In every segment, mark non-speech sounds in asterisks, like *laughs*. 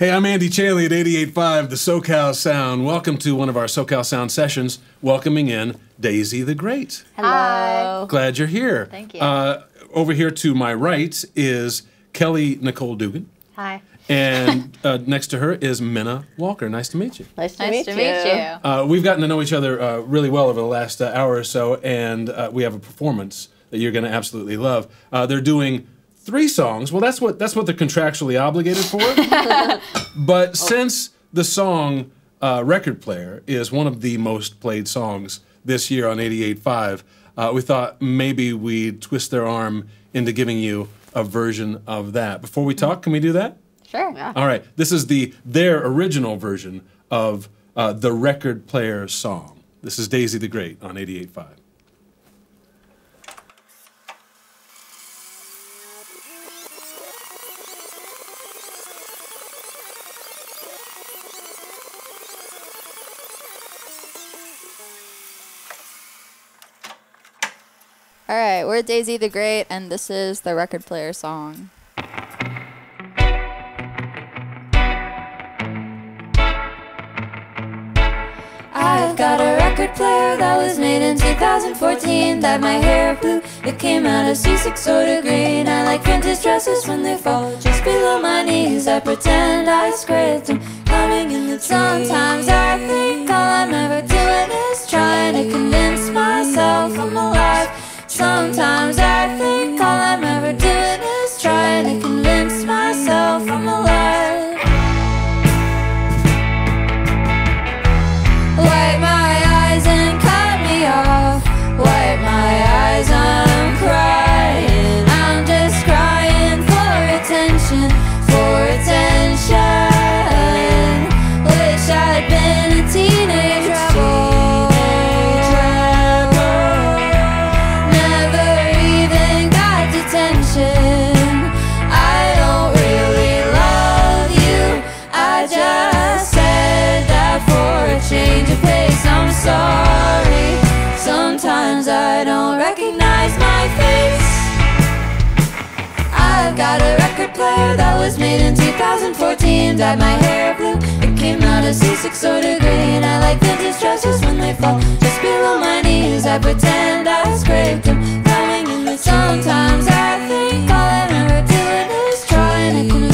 Hey, I'm Andy Chanley at 88.5, the SoCal Sound. Welcome to one of our SoCal Sound sessions, welcoming in Daisy the Great. Hello. Glad you're here. Thank you. Uh, over here to my right is Kelly Nicole Dugan. Hi. And *laughs* uh, next to her is Minna Walker. Nice to meet you. Nice to Nice meet to you. meet you. Uh, we've gotten to know each other uh, really well over the last uh, hour or so, and uh, we have a performance that you're going to absolutely love. Uh, they're doing three songs. Well, that's what that's what they're contractually obligated for. *laughs* but since the song uh, "Record Player" is one of the most played songs this year on 88.5, uh, we thought maybe we'd twist their arm into giving you a version of that. Before we talk, can we do that? Sure. All right, this is the their original version of uh, the record player song. This is Daisy the Great on 88.5. All right, we're Daisy the Great, and this is the record player song. I've got a record player that was made in 2014. Dyed my hair blue, it came out a C6 soda green. I like vintage dresses when they fall just below my knees. I pretend I scraped them coming in the Sometimes I think all I'm ever doing is trying to convince myself I'm alive. Sometimes I think I'm ever got a record player that was made in 2014. Dyed my hair blue. It came out a C6 soda green. I like vintage dresses when they fall just below my knees. I pretend I scraped them coming in the Sometimes I think all I'm ever doing is trying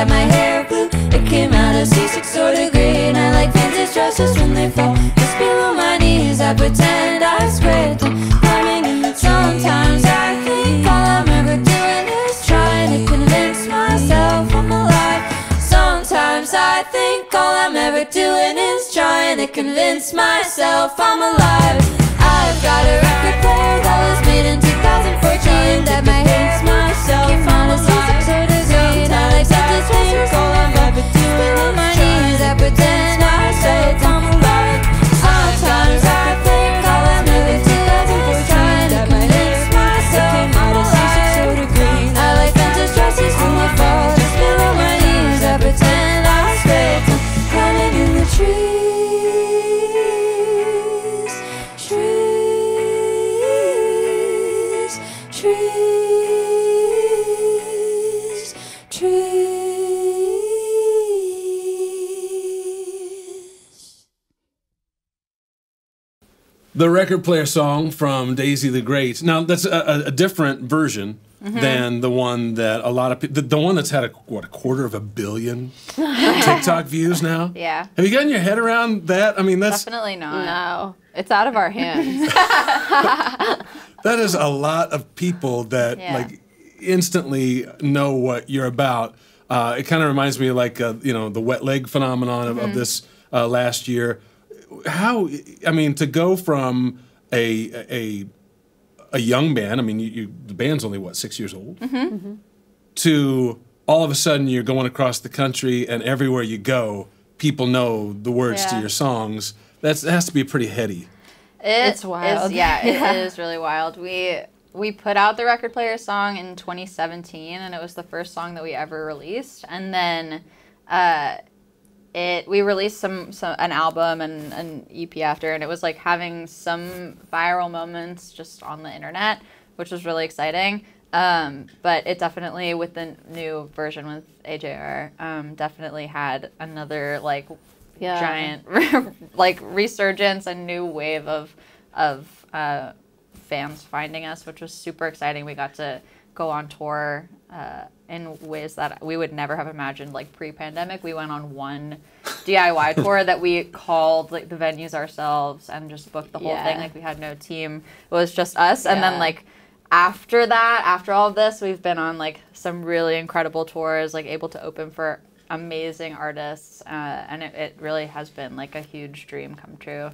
Dyed my hair blue, it came out a C6 soda green. I like vintage dresses when they fall just below my knees. I pretend I scraped them coming in the Sometimes I think all I'm ever doing is trying to convince myself I'm alive. Sometimes I think all I'm ever doing is trying to convince myself I'm alive. The record player song from Daisy the Great. Now, that's a, a, a different version than the one that a lot of people, the, the one that's had a, what, a quarter of a billion *laughs* TikTok views now? Yeah. Have you gotten your head around that? I mean, that's Definitely not. No, it's out of our hands. *laughs* *laughs* that is a lot of people that Yeah. like instantly know what you're about. Uh, it kind of reminds me of like uh, you know the wet leg phenomenon of, of this uh, last year. How I mean to go from a a a young band. I mean, you, you the band's only what six years old. Mm-hmm. To all of a sudden you're going across the country and everywhere you go, people know the words to your songs. That's that has to be pretty heady. It It's wild. is- yeah, Yeah. *laughs* it is really wild. We we put out the record player song in 2017, and it was the first song that we ever released. And then, uh, it we released some, some an album and an EP after, and it was like having some viral moments just on the internet, which was really exciting. Um, but it definitely with the new version with AJR, um, definitely had another like Yeah. giant *laughs* like resurgence and new wave of of uh, fans finding us, which was super exciting. We got to go on tour uh, in ways that we would never have imagined. Like pre-pandemic, we went on one DIY *laughs* tour that we called like the venues ourselves and just booked the whole Yeah. thing. Like we had no team; it was just us. And then like after that, after all of this, we've been on like some really incredible tours, like able to open for amazing artists, uh, and it, it really has been like a huge dream come true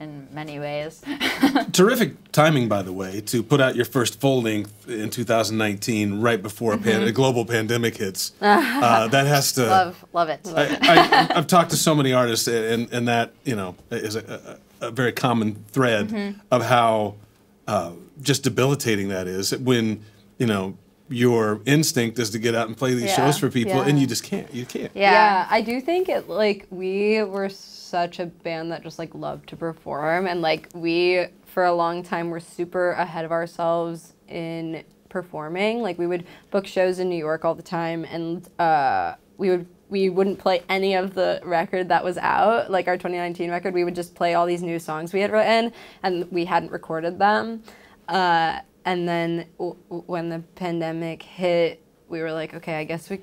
in many ways. *laughs* Terrific timing, by the way, to put out your first full length in 2019, right before a, pan- a global pandemic hits. *laughs* uh, that has to. love, love it. I, I, I've talked to so many artists, and, and that you know is a, a, a very common thread of how uh, just debilitating that is when you know your instinct is to get out and play these Yeah. shows for people, Yeah. and you just can't. You can't. yeah. I do think it like we were such a band that just like loved to perform and like we for a long time were super ahead of ourselves in performing. Like we would book shows in New York all the time and uh we would we wouldn't play any of the record that was out, like our 2019 record. We would just play all these new songs we had written, and we hadn't recorded them. Uh, and then w- w- when the pandemic hit, we were like, okay, I guess we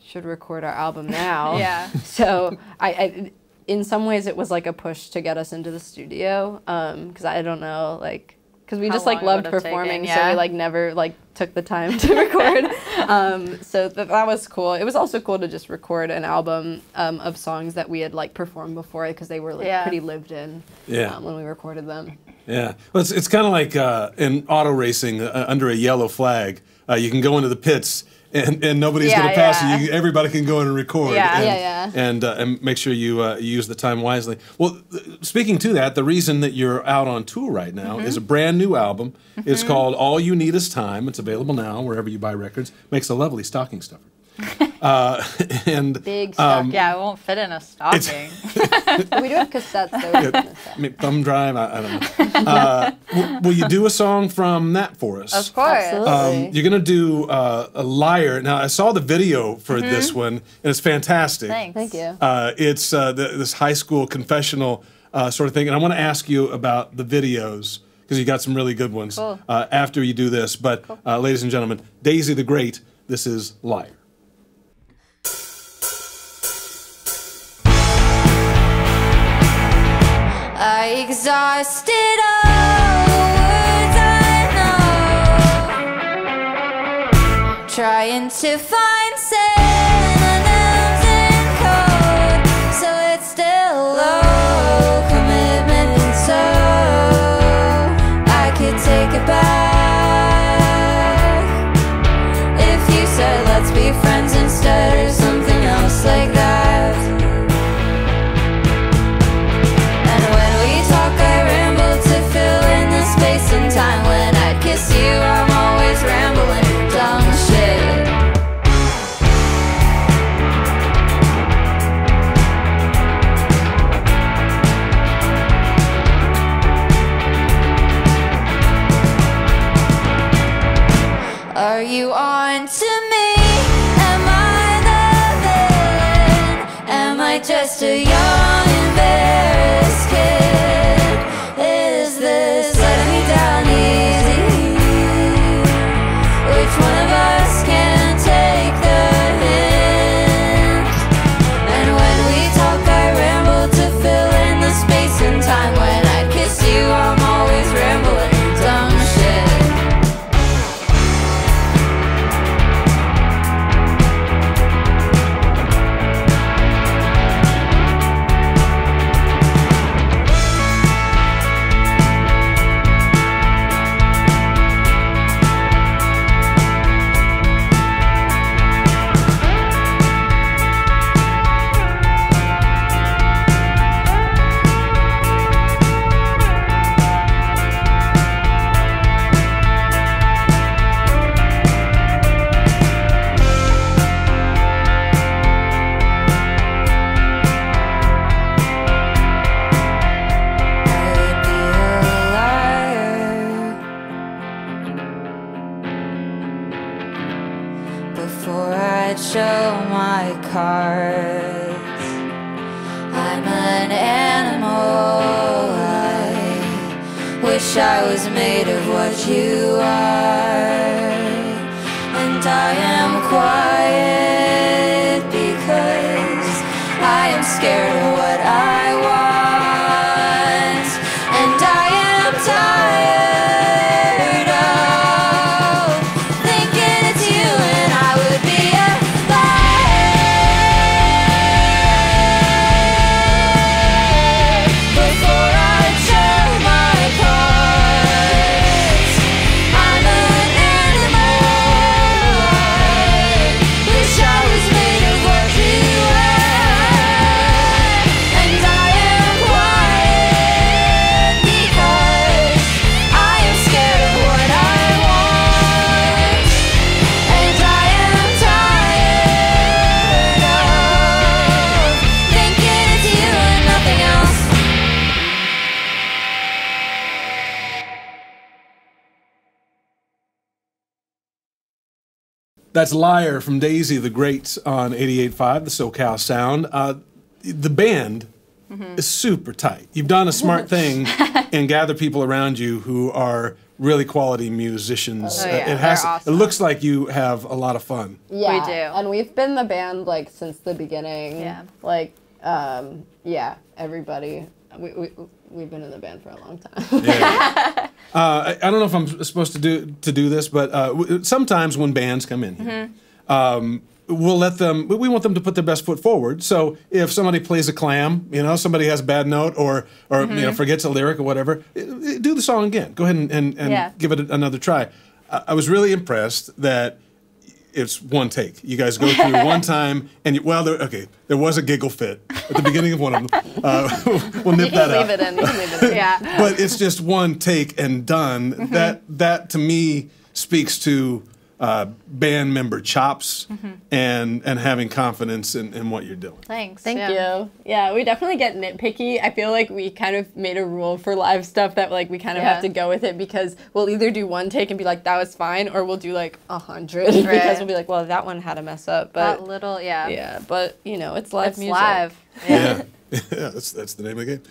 should record our album *laughs* now. Yeah. So I, I, in some ways, it was like a push to get us into the studio. Um, because I don't know, like, because we How just like loved performing, taken, so we like never like took the time to *laughs* record. *laughs* um, so th- that was cool. It was also cool to just record an album um, of songs that we had like performed before because they were like Yeah. pretty lived in. Yeah. Um, when we recorded them. Yeah, well, it's, it's kind of like uh, in auto racing uh, under a yellow flag. Uh, you can go into the pits and, and nobody's Yeah, going to pass yeah. you. you. Everybody can go in and record. Yeah. and, Yeah, yeah. And, uh, and make sure you uh, use the time wisely. Well, th- speaking to that, the reason that you're out on tour right now Mm-hmm. is a brand new album. It's called All You Need Is Time. It's available now wherever you buy records. Makes a lovely stocking stuffer. *laughs* uh, and Big stuff. yeah, it won't fit in a stocking. *laughs* we do have cassettes though. I mean, thumb drive. I, I don't know. Uh, w- will you do a song from that for us? of course. Absolutely. Um, you're gonna do uh, a liar. Now I saw the video for this one, and it's fantastic. Thanks. Thank you. Uh, it's uh, the, this high school confessional uh, sort of thing, and I want to ask you about the videos because you got some really good ones Cool. uh, after you do this. But, uh, ladies and gentlemen, Daisy the Great. This is liar. Exhausted all the words I know, trying to find you to me? Am I the villain? Am I just a young, made of what you That's Liar from Daisy the Great on 88.5, the SoCal Sound. Uh, the band Mm-hmm. is super tight. You've done a smart *laughs* thing and gather people around you who are really quality musicians. Oh, yeah, it has. awesome. It looks like you have a lot of fun. Yeah, do. and we've been the band like since the beginning. Yeah. Like, um, yeah, everybody. We, we we've been in the band for a long time. Yeah. *laughs* uh, I, I don't know if I'm supposed to do to do this, but uh, w- sometimes when bands come in here, um, we'll let them. We want them to put their best foot forward. So if somebody plays a clam, you know, somebody has a bad note or or you know forgets a lyric or whatever, do the song again. Go ahead and and, and Yeah. give it another try. I, I was really impressed that. It's one take. You guys go through one *laughs* time, and you, well, there, okay, there was a giggle fit at the beginning of one of them. Uh, *laughs* we'll nip that out leave it in. You can leave it in. Yeah. but it's just one take and done. Mm-hmm. That that to me speaks to uh, band member chops Mm-hmm. and and having confidence in, in what you're doing. Thanks. Thank yeah. you. Yeah, we definitely get nitpicky. I feel like we kind of made a rule for live stuff that like we kind of Yeah. have to go with it because we'll either do one take and be like that was fine, or we'll do like a hundred because we'll be like, well, that one had a mess up, That but little, yeah. yeah, but you know, it's live It's music. live. Yeah, yeah, *laughs* that's that's the name of the game.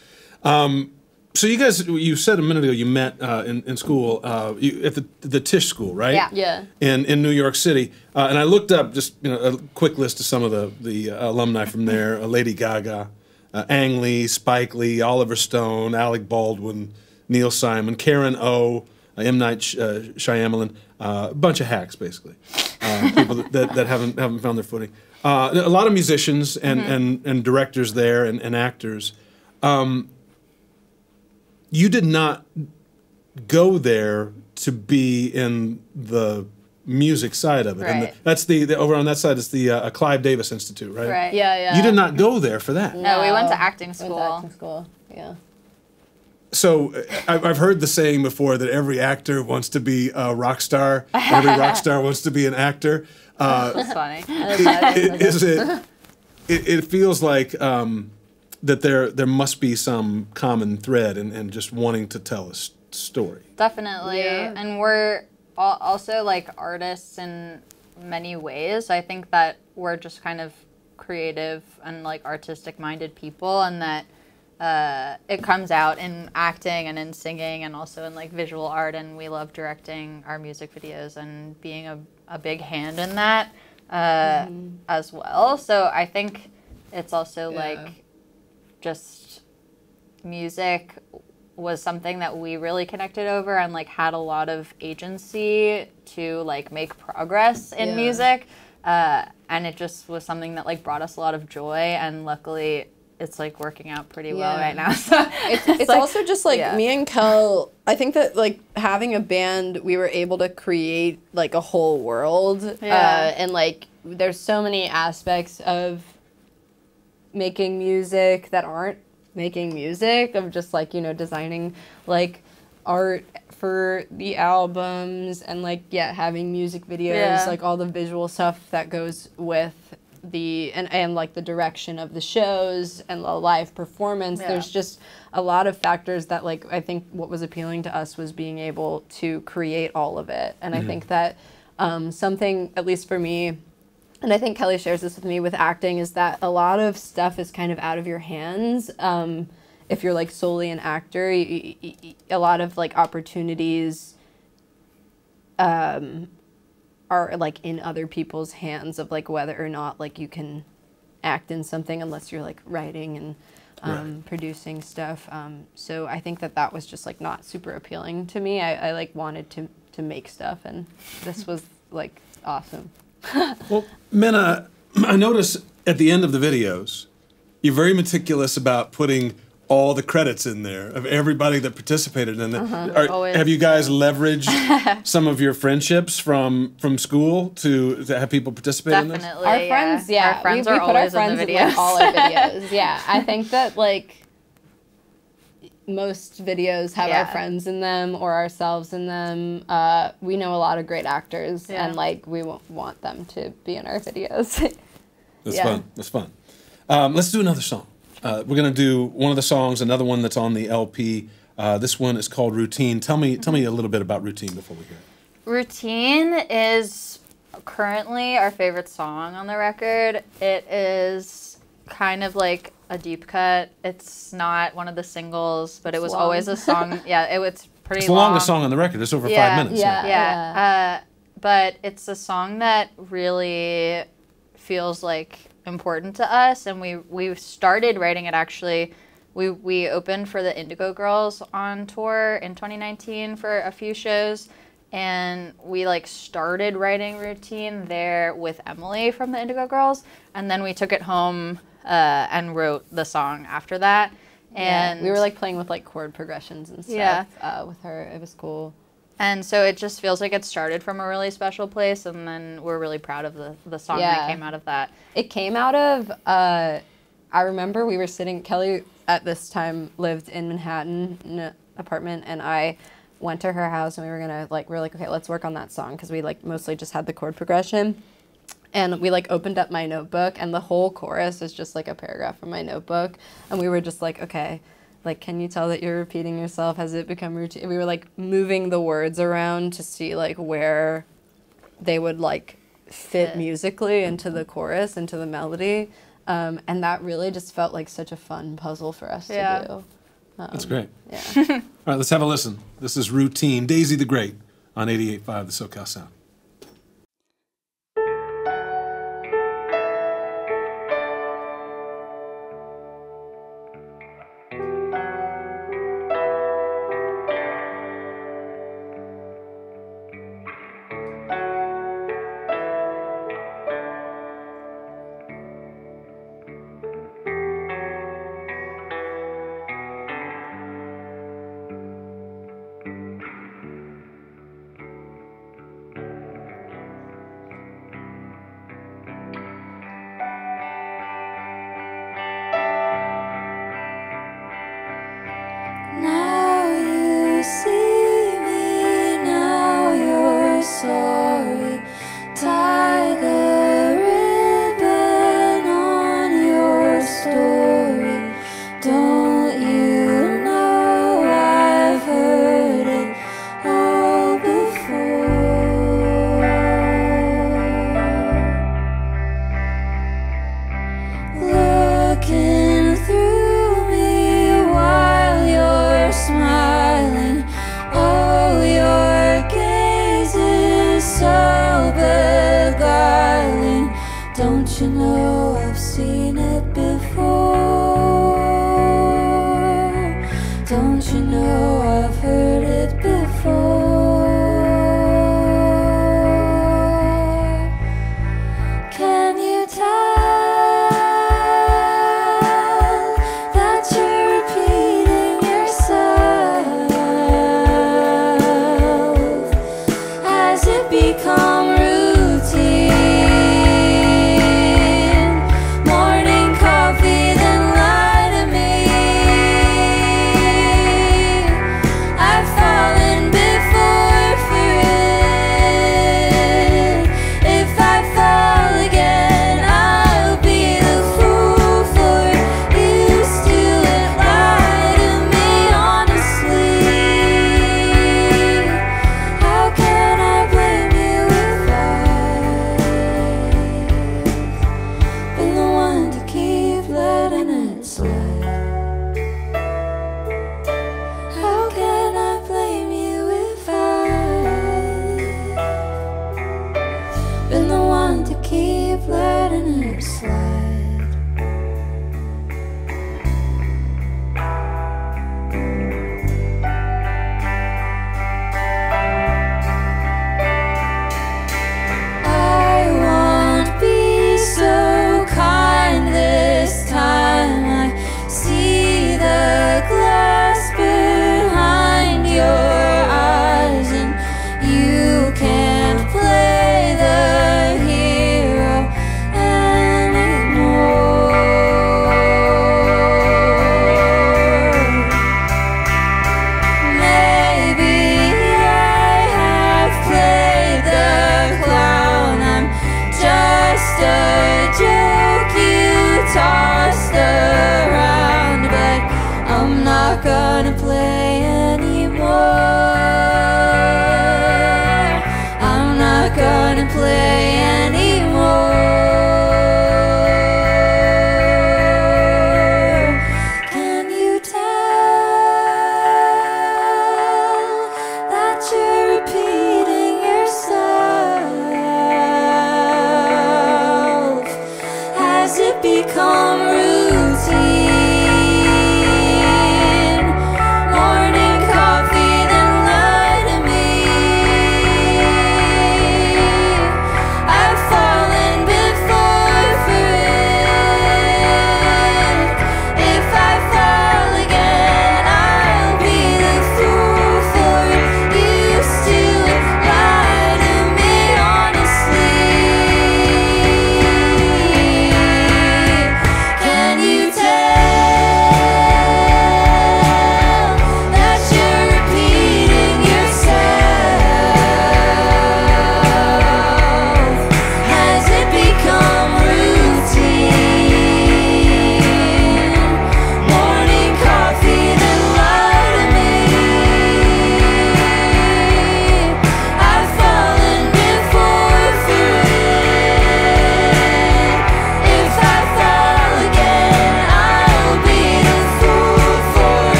Um, so you guys, you said a minute ago you met uh, in, in school uh, you, at the the Tisch School, right? Yeah. Yeah. in, in New York City. Uh, and I looked up just you know a quick list of some of the the uh, alumni from *laughs* there: uh, Lady Gaga, uh, Ang Lee, Spike Lee, Oliver Stone, Alec Baldwin, Neil Simon, Karen O, uh, M Night Sh- uh, Shyamalan, uh, a bunch of hacks basically, uh, *laughs* people that, that, that haven't haven't found their footing. Uh, a lot of musicians and, and, and directors there and, and actors. Um, you did not go there to be in the music side of it. And the- Right. that's the, the over on that side is the uh, Clive Davis Institute, right? Right. Yeah, yeah. You did not go there for that. No, we went to No. acting Went school. to acting school. Yeah. So uh, I've I've heard the saying before that every actor wants to be a rock star. Every rock *laughs* star wants to be an actor. Uh, That's funny. i- *laughs* is it, it? It feels like um, that there there must be some common thread and, in just wanting to tell a s- story. Definitely. Yeah. And we're al- also like artists in many ways. I think that we're just kind of creative and like artistic minded people and that uh, it comes out in acting and in singing and also in like visual art and we love directing our music videos and being a, a big hand in that uh, as well. So I think it's also Yeah. like just music was something that we really connected over and like had a lot of agency to like make progress in Yeah. music uh, and it just was something that like brought us a lot of joy and luckily it's like working out pretty well Yeah. right now *laughs* so It's, it's like- also just like yeah. me and Kel. I think that like having a band, we were able to create like a whole world. Uh, and like, there's so many aspects of making music that aren't making music. Of just like you know designing like art for the albums and like yeah having music videos Yeah. like all the visual stuff that goes with the and, and like the direction of the shows and the live performance Yeah. there's just a lot of factors that like i think what was appealing to us was being able to create all of it and i think that um, something at least for me and I think Kelly shares this with me with acting is that a lot of stuff is kind of out of your hands. Um, if you're like solely an actor, you, you, you, a lot of like opportunities um, are like in other people's hands of like whether or not like you can act in something unless you're like writing and um, Right. producing stuff. Um, so I think that that was just like not super appealing to me. I, I like wanted to to make stuff, and this was like awesome. *laughs* Well, Minna, *clears throat* I notice at the end of the videos, you're very meticulous about putting all the credits in there of everybody that participated in it. Uh-huh. Are- Always. have you guys leveraged *laughs* some of your friendships from from school to, to have people participate in this? Definitely. our friends, yeah, Our friends we, we are put our friends in the in like, all our *laughs* videos. yeah, I think that like most videos have Yeah. our friends in them or ourselves in them. Uh, we know a lot of great actors, Yeah. and like we w- want them to be in our videos. *laughs* That's Yeah. fun. That's fun. Um, let's do another song. Uh, we're gonna do one of the songs, another one that's on the LP. Uh, this one is called Routine. Tell me, tell me a little bit about Routine before we hear it. Routine is currently our favorite song on the record. It is kind of like a deep cut. It's not one of the singles, but it was long. always a song. *laughs* yeah, it was pretty It's the long. longest song on the record. It's over Yeah, five minutes. yeah. Yeah. Uh, but it's a song that really feels like important to us, and we we started writing it actually. We we opened for the Indigo Girls on tour in 2019 for a few shows, and we like started writing routine there with Emily from the Indigo Girls, and then we took it home uh, and wrote the song after that. And we were like playing with like chord progressions and stuff Yeah. uh, with her. It was cool. And so it just feels like it started from a really special place, and then we're really proud of the, the song Yeah. that came out of that. It came out of. Uh, I remember we were sitting. Kelly at this time lived in Manhattan in an apartment, and I went to her house, and we were gonna like we are like okay, let's work on that song because we like mostly just had the chord progression, and we like opened up my notebook, and the whole chorus is just like a paragraph from my notebook, and we were just like okay. Like, can you tell that you're repeating yourself? Has it become routine? We were like moving the words around to see like where they would like fit Fit. musically into the chorus, into the melody. Um, and that really just felt like such a fun puzzle for us Yeah. to do. That's great. Yeah. All right, let's have a listen. This is Routine, Daisy the Great on 88.5 The SoCal Sound. Don't you know I've seen it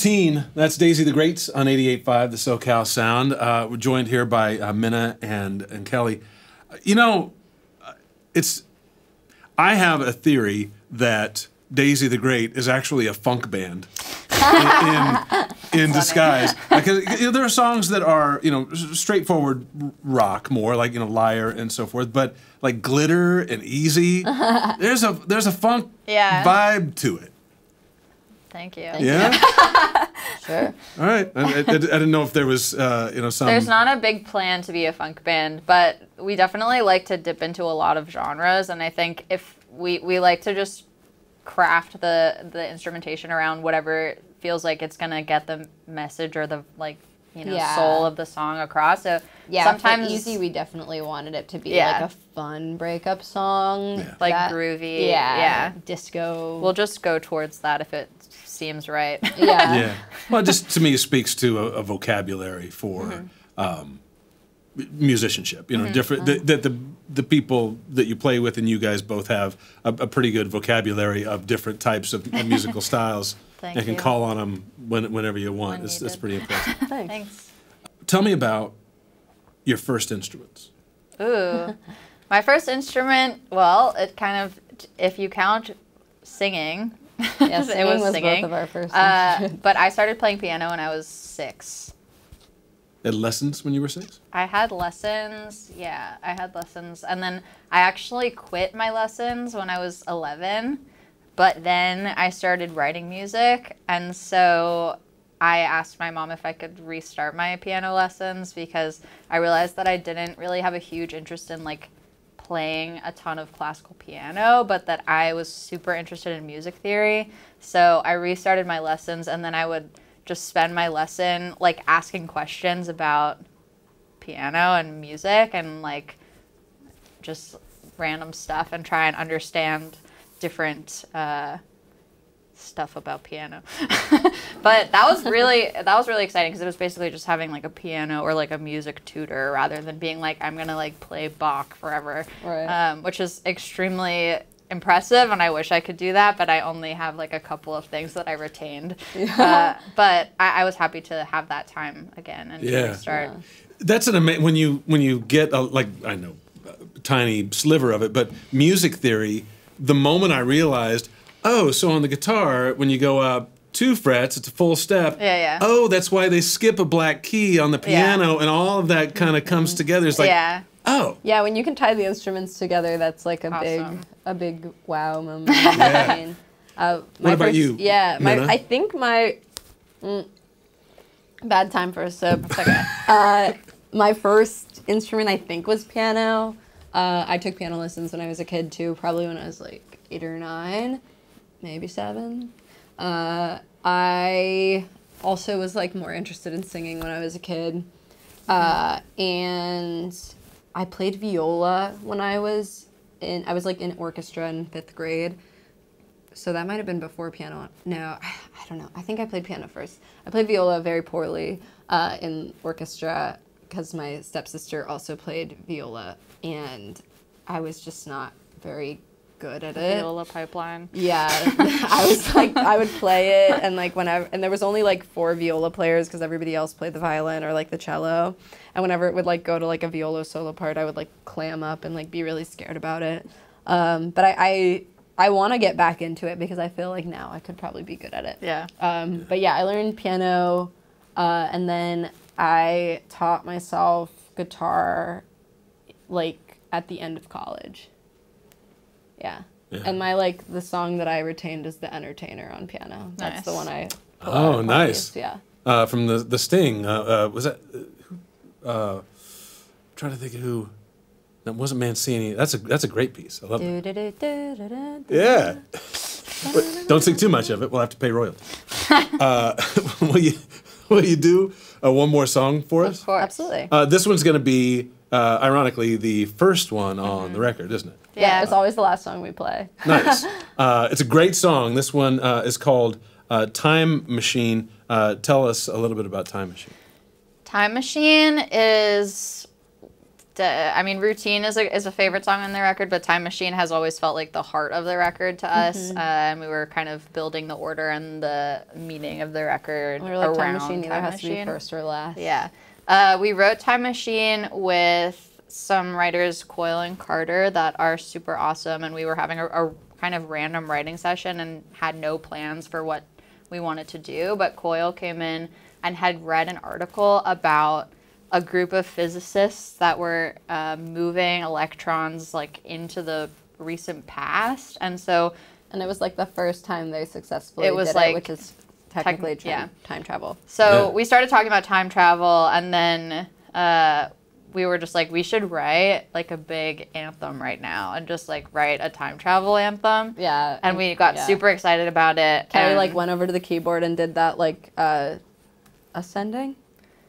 Routine. That's Daisy the Greats on 88.5, the SoCal Sound. Uh, we're joined here by uh, Minna and, and Kelly. You know, uh, it's. I have a theory that Daisy the Great is actually a funk band in, in, *laughs* in disguise. Because you know, there are songs that are, you know, straightforward rock more, like, you know, Liar and so forth, but like Glitter and Easy, *laughs* there's a there's a funk Yeah. vibe to it. Thank you. Yeah? *laughs* Sure. All right. I, I- I didn't know if there was, uh, you know, some. There's not a big plan to be a funk band, but we definitely like to dip into a lot of genres, and I think if we we like to just craft the the instrumentation around whatever feels like it's gonna get the message or the like you know Yeah. soul of the song across. So Yeah, sometimes easy, we definitely wanted it to be Yeah. like a fun breakup song, Yeah. Like that- groovy, Yeah, yeah. disco. we'll just go towards that if it seems right. *laughs* yeah, Yeah. *laughs* Well, just to me, it speaks to a, a vocabulary for Mm-hmm. um, musicianship. You know, different that that the the people that you play with and you guys both have a, a pretty good vocabulary of different types of, of musical *laughs* styles. Thank and can you. call on them when, whenever you want. When It's, needed. it's pretty impressive. Thanks. Thanks. Tell me about your first instruments. Ooh. My first instrument, well, it kind of, if you count singing, *laughs* Yeah, it singing was both of our first Uh, but I started playing piano when I was six. Had lessons when you were six? I had lessons, yeah, I had lessons. And then I actually quit my lessons when I was 11. But then I started writing music. And so I asked my mom if I could restart my piano lessons because I realized that I didn't really have a huge interest in like playing a ton of classical piano, but that I was super interested in music theory. So I restarted my lessons and then I would just spend my lesson like asking questions about piano and music and like just random stuff and try and understand different uh, stuff about piano. *laughs* but that was really *laughs* that was really exciting because it was basically just having like a piano or like a music tutor rather than being like I'm gonna like play Bach forever, Right. um, which is extremely impressive and I wish I could do that, but I only have like a couple of things that I retained. Uh, but I, I was happy to have that time again and to Yeah. restart. That's an amazing when you when you get a, like I know a tiny sliver of it, but music theory. The moment I realized, oh, so on the guitar when you go up two frets, it's a full step. Yeah, yeah. Oh, that's why they skip a black key on the piano, and all of that kind of comes together. It's like, yeah. oh, Yeah, when you can tie the instruments together, that's like a Awesome. big a big wow moment. *laughs* I mean, uh, my about first- you, Yeah, my I think my mm, bad time for a sip. Okay. *laughs* Uh, my first instrument I think was piano. Uh, I took piano lessons when I was a kid too, probably when I was like eight or nine, maybe seven. Uh, I also was like more interested in singing when I was a kid, uh, and I played viola when I was in. I was like in orchestra in fifth grade so that might have been before piano. No, *sighs* I don't know. I think I played piano first. I played viola very poorly uh, in orchestra because my stepsister also played viola, and I was just not very good at it. Viola pipeline. Yeah, *laughs* *laughs* I was like, I would play it, and like whenever, and there was only like four viola players because everybody else played the violin or like the cello, and whenever it would like go to like a viola solo part, I would like clam up and like be really scared about it. Um, but I, I, I want to get back into it because I feel like now I could probably be good at it. Yeah. Um, but yeah, I learned piano, uh, and then I taught myself guitar, like at the end of college. Yeah. Yeah. And my like the song that I retained is "The Entertainer" on piano. That's the one I. Oh, nice. hobbies, Yeah. uh, from the the Sting. Uh, uh, was that? Uh, who? Uh, trying to think of who. That wasn't Mancini. That's a that's a great piece. I love it. Yeah. But don't sing too much of it. We'll have to pay royalties. *laughs* uh, *laughs* will you will you do uh, one more song for us? Of course. Absolutely. Uh, this one's going to be, uh, ironically, the first one on the record, isn't it? Yeah. Yeah. it's always the last song we play. *laughs* Nice. *laughs* uh, it's a great song. This one uh, is called uh, Time Machine. Uh, tell us a little bit about Time Machine. Time Machine is. I mean, Routine is a, is a favorite song on the record, but Time Machine has always felt like the heart of the record to us. Uh, and we were kind of building the order and the meaning of the record We were like around time machine either Time has to be first or last. Yeah. Uh, we wrote Time Machine with some writers, Coyle and Carter, that are super awesome. And we were having a, a kind of random writing session and had no plans for what we wanted to do. But Coyle came in and had read an article about a group of physicists that were uh, moving electrons like into the recent past. And so And it was like the first time they successfully It was did like it, which is technically yeah. time, time travel. So Yeah. we started talking about time travel, and then uh, we were just like, we should write like a big anthem right now, and just like write a time travel anthem. Yeah. And we got yeah. super excited about it. Kelly and like went over to the keyboard and did that like uh ascending.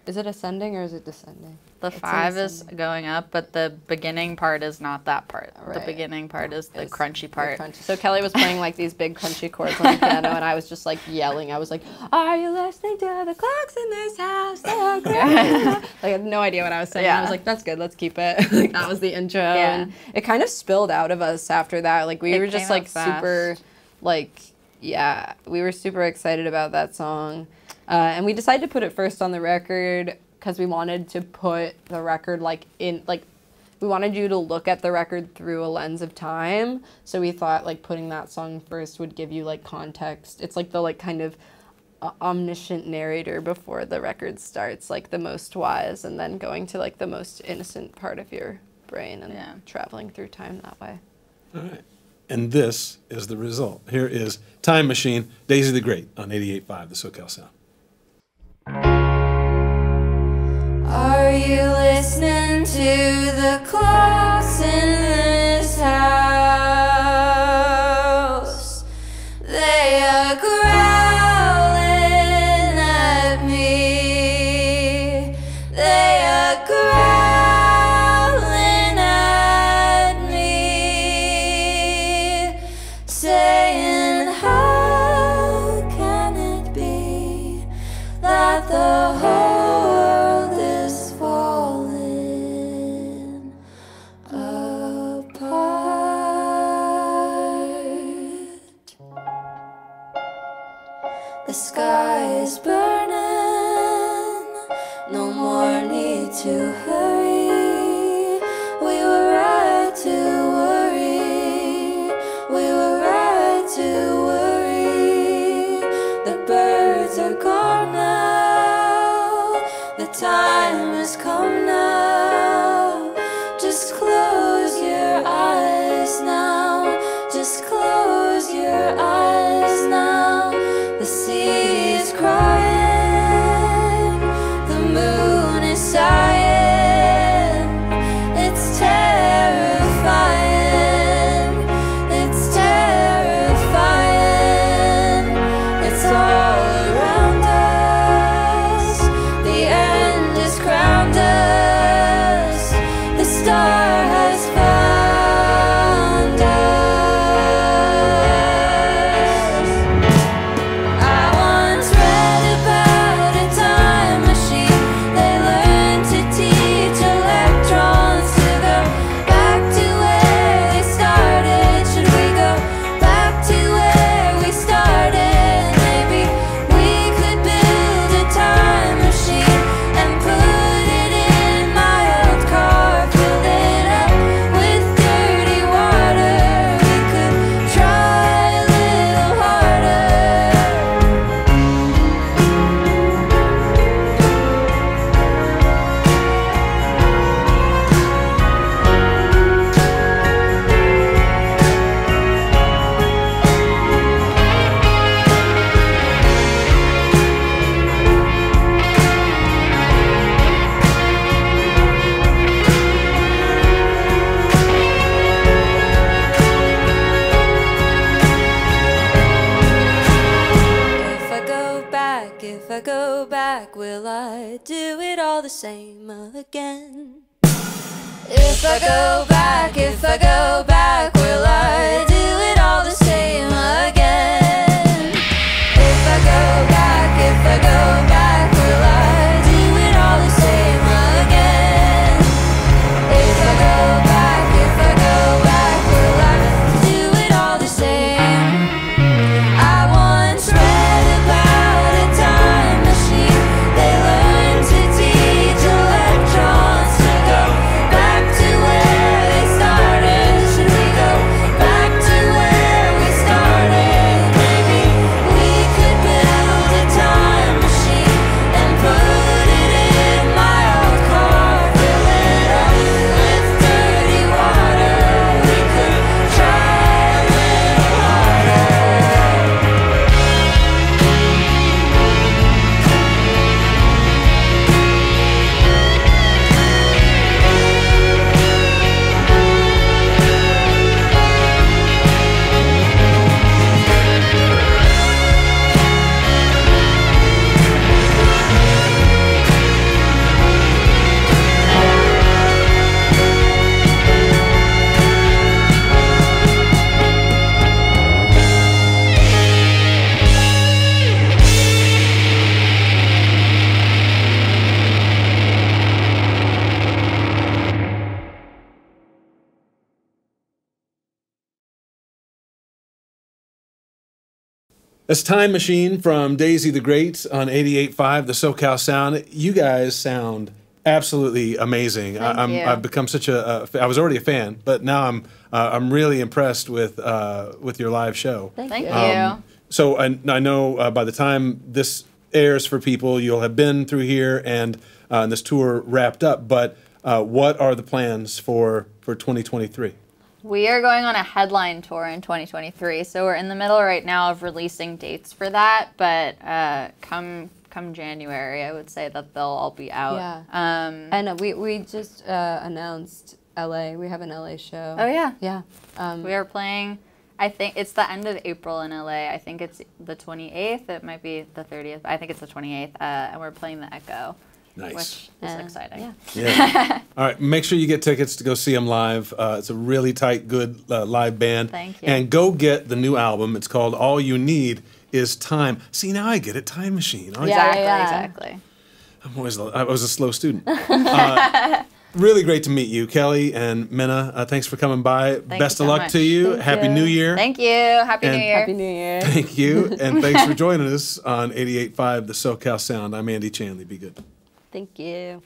Is it ascending or is it descending? The it's five is going up, but the beginning part is not that part. The beginning part is the It's crunchy the part. crunchy- So Kelly was playing like these big crunchy *laughs* chords on the piano, and I was just like yelling. I was like, "Are you listening to the clocks in this house? They are *laughs* great." *laughs* like I had no idea what I was saying. Yeah. I was like, "That's good. Let's keep it." like that was the intro, Yeah. and it kind of spilled out of us after that. Like we It were just like super, like yeah, we were super excited about that song, uh, and we decided to put it first on the record because we wanted to put the record like in like we wanted you to look at the record through a lens of time so we thought like putting that song first would give you like context it's like the like kind of uh, omniscient narrator before the record starts like the most wise and then going to like the most innocent part of your brain and Yeah. traveling through time that way All right. And this is the result. Here is Time Machine, Daisy the Great on 88.5, the SoCal Sound. You listening to the clocks in this back, will I do it all the same again? If I go back, if I go back, That's Time Machine from Daisy the Great on 88.5, the SoCal Sound. You guys sound absolutely amazing. I, Thank I'm, you. I've become such a, a fa- I was already a fan, but now I'm, uh, I'm really impressed with, uh, with your live show. Thank you. Um, So I, I know uh, by the time this airs for people, you'll have been through here and, uh, and this tour wrapped up. But uh, what are the plans for, for 2023? We are going on a headline tour in 2023, so we're in the middle right now of releasing dates for that. But uh, come come January, I would say that they'll all be out. Yeah. Um, And we we just uh, announced LA. We have an LA show. oh yeah. Yeah. Um, We are playing. I think it's the end of April in LA. I think it's the 28th. It might be the 30th. I think it's the 28th. Uh, and we're playing the Echo, Nice. which is uh, exciting. Yeah. Yeah. *laughs* All right. Make sure you get tickets to go see them live. Uh, it's a really tight, good uh, live band. Thank you. And go get the new album. It's called All You Need Is Time. See, now I get it. Time Machine. All right. Yeah. Exactly. Exactly. I'm always, I was a slow student. *laughs* uh, really great to meet you, Kelley and Mina. Uh, thanks for coming by. you Best so of luck much. to you. Thank Happy you. New Year. Thank you. Happy And- New Year. Happy New Year. Thank you. *laughs* And thanks for joining us on 88.5 The SoCal Sound. I'm Andy Chanley. Be good. Thank you.